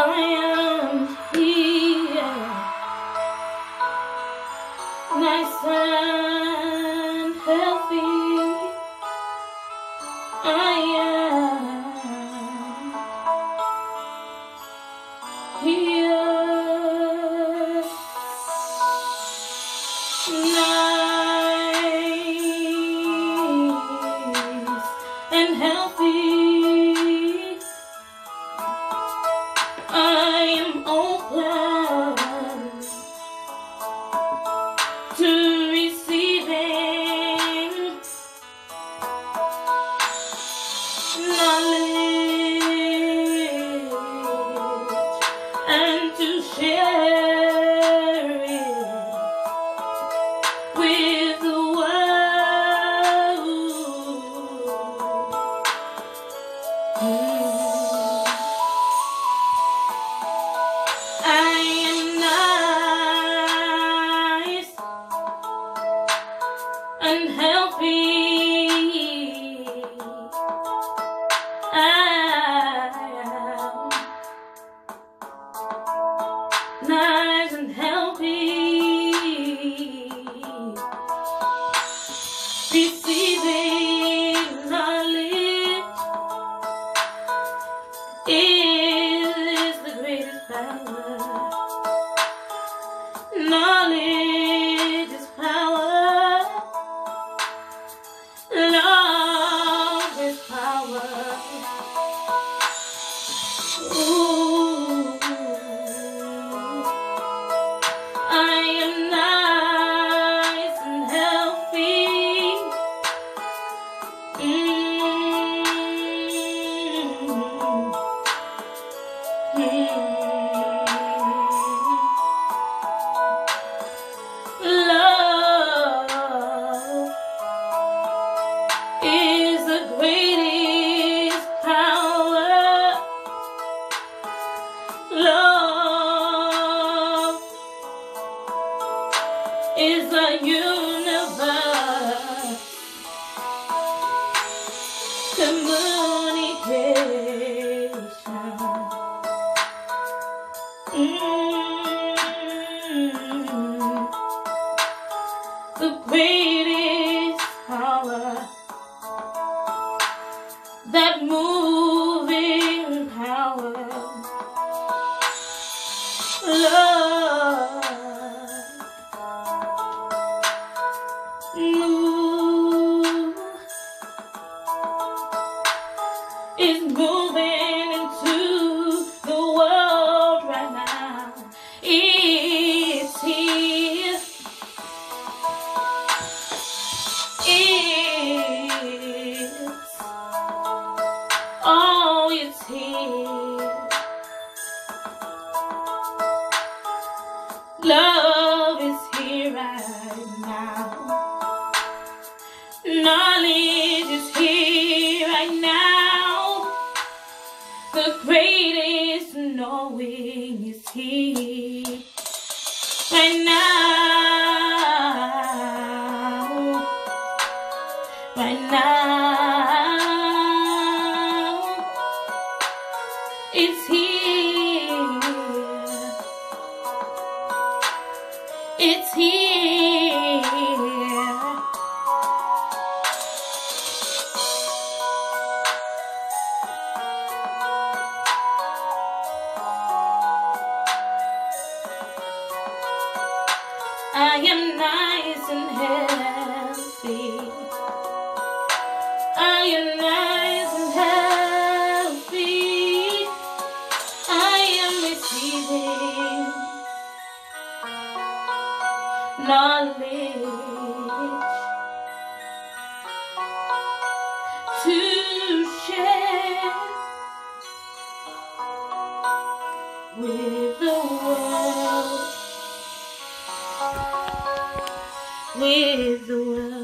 I and to share it with the world. Mm. I am nice and healthy. Nice and healthy. Receiving knowledge is the greatest power. Knowledge is power. Love is power. Ooh. Is the universe. Communication. Mm. The greatest power. That moving moving into the world right now. Oh, it's here. Love knowing I am nice and healthy. I am nice and healthy. I am receiving knowledge to share with the world. with the world.